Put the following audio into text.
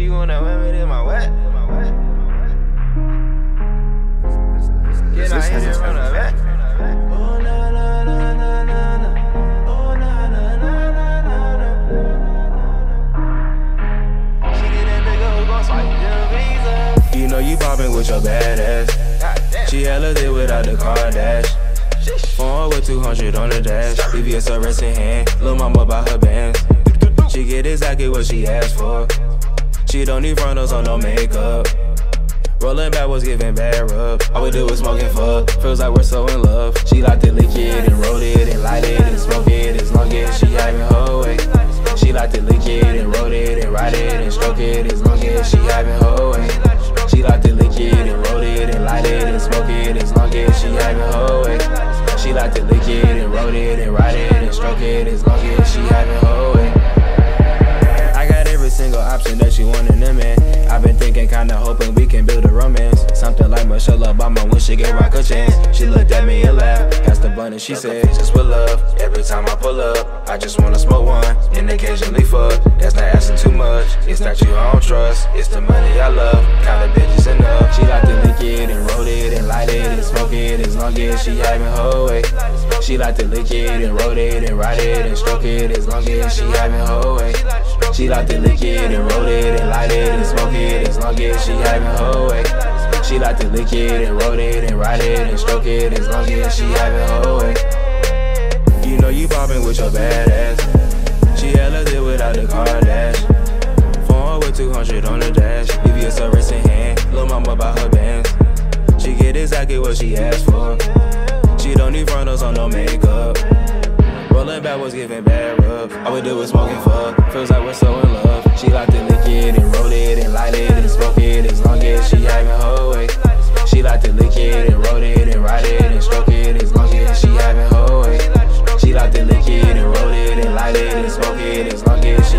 She wanna wear it in my wet. Get out here from the back. Oh, na, na, na, na, na, na. Oh, na, na, na, na, na, na. She did that big old gon' swipe your visa. You know you bopping with your badass. She hella lit without the car dash. Phone with 200 on the dash. BBS a rest in hand. Lil' mama by her bands. She get exactly what she asked for. She don't need frontals on no makeup. Rolling back was giving bad rub. All we do is smoke and fuck. Feels like we're so in love. She like the liquid and roll it and light it and smoke it as long as she having her way. She like the liquid and roll it and ride it and stroke it as long as she having her way. She like the liquid and roll it and light it and smoke it as long as she having her way. She like the liquid and roll it and ride it and stroke it as long as she having her way. Single option that she want in a man. I've been thinking, kinda hoping we can build a romance. Something like Michelle Obama when she gave Rock a chance. She looked at me and laughed. Passed the blunt and she said, just with love. Every time I pull up, I just wanna smoke one and occasionally fuck. That's not asking too much. It's not you I don't trust. It's the money I love. Kinda bitches enough. She like to lick it and roll it and light it and smoke it as long as she having way. She like to lick it and roll it and ride it and stroke it as long as she having her way. She like to lick it and roll it and light it and smoke it as long as she having her way. She like to lick it and roll it and ride it and stroke it as long as she having her way. You know you bopping with your badass. She hella lit without the car dash. Phone with 200 on the dash. BBS a wrist in hand. Lil' mama by her bands. She get exactly what she asked for. Don't need frontals on no makeup. Rolling backwards, giving bad rub. All we do is smoking. fuck. Feels like we're so in love. She liked to lick it and roll it and light it and smoke it as long as she having her way. Eh. She liked to lick it and roll it and ride it and stroke it as long as she having her way. Eh. She liked to lick it and roll it and light it and smoke it as long as